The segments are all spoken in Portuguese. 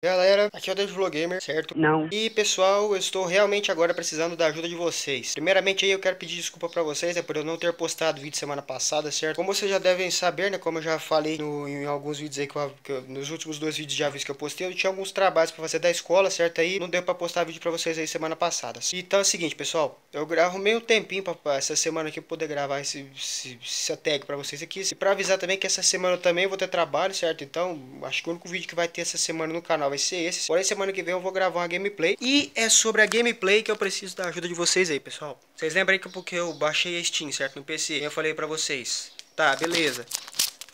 Galera, aqui é o David Vlogamer, certo? Não. E pessoal, eu estou realmente agora precisando da ajuda de vocês. Primeiramente aí eu quero pedir desculpa pra vocês, é por eu não ter postado vídeo semana passada, certo? Como vocês já devem saber, né, como eu já falei no, em alguns vídeos aí, que, eu, que eu, nos últimos dois vídeos de aviso que eu postei, eu tinha alguns trabalhos pra fazer da escola, certo? Aí não deu pra postar vídeo pra vocês aí semana passada. Então é o seguinte, pessoal, eu arrumei um tempinho pra, pra essa semana aqui poder gravar esse, esse, essa tag pra vocês aqui. E pra avisar também que essa semana eu também vou ter trabalho, certo? Então, acho que o único vídeo que vai ter essa semana no canal vai ser esse. Porém, semana que vem eu vou gravar uma gameplay. E é sobre a gameplay que eu preciso da ajuda de vocês aí, pessoal. Vocês lembram que porque eu baixei a Steam, certo? No PC. Eu falei pra vocês. Tá, beleza.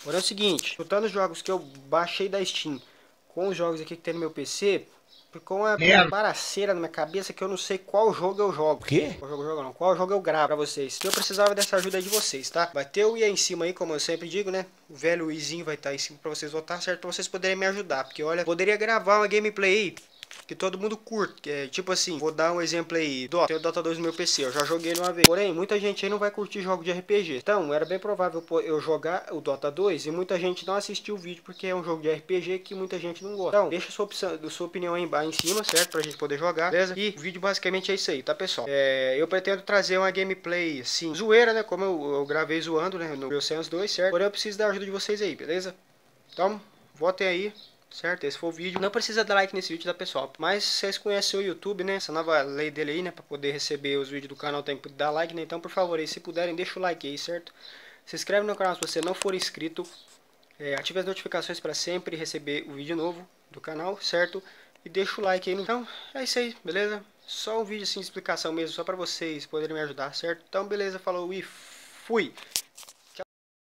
Agora é o seguinte. Juntando os jogos que eu baixei da Steam com os jogos aqui que tem no meu PC... Ficou uma baraceira na minha cabeça que eu não sei qual jogo eu jogo. O quê? Qual jogo eu jogo não. Qual jogo eu gravo pra vocês. Eu precisava dessa ajuda aí de vocês, tá? Vai ter o I aí em cima aí, como eu sempre digo, né? O velho Izinho vai estar tá em cima pra vocês votar, certo? Pra vocês poderem me ajudar. Porque, olha, poderia gravar uma gameplay aí que todo mundo curte. Que é, tipo assim, vou dar um exemplo aí. Dota, tem o Dota 2 no meu PC, eu já joguei uma vez. Porém, muita gente aí não vai curtir jogo de RPG. Então, era bem provável eu jogar o Dota 2 e muita gente não assistiu o vídeo porque é um jogo de RPG que muita gente não gosta. Então, deixa sua, opção, sua opinião aí embaixo em cima, certo? Pra gente poder jogar, beleza? E o vídeo basicamente é isso aí, tá, pessoal? É, eu pretendo trazer uma gameplay, assim, zoeira, né? Como eu, eu gravei zoando, né? No Real Sense 2, certo? Porém, eu preciso da ajuda de vocês aí, beleza? Então, votem aí certo? Esse foi o vídeo. Não precisa dar like nesse vídeo, tá, pessoal? Mas vocês conhecem o YouTube, né? Essa nova lei dele aí, né? Pra poder receber os vídeos do canal tem que dar like, né? Então, por favor, aí, se puderem, deixa o like aí, certo? Se inscreve no canal se você não for inscrito. É, ative as notificações para sempre receber o vídeo novo do canal, certo? E deixa o like aí. Então, é isso aí, beleza? Só um vídeo assim de explicação mesmo, só pra vocês poderem me ajudar, certo? Então, beleza, falou e fui!